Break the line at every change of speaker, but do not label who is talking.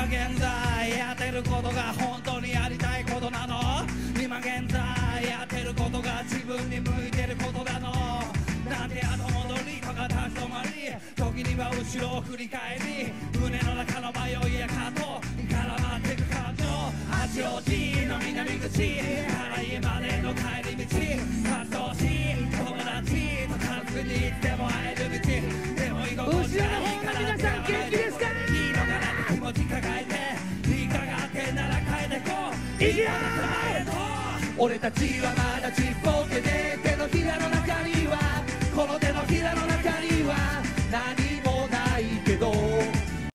今現在やってることが本当にやりたいことなの？今現在やってることが自分に向いてることなの？なんで後戻りとか立ち止まり？時には後ろを振り返り胸の中の迷いや葛藤絡まってく感情。八王子の南口原家までの帰り道活動し友達と家族にいつでも会える道。でも居心地がいいから俺たちはまだちっぽ